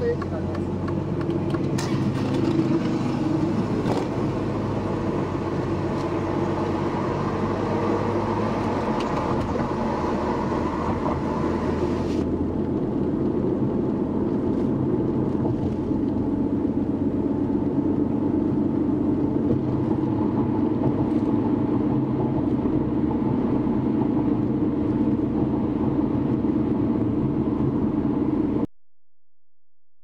저희 집안에 왔습니다.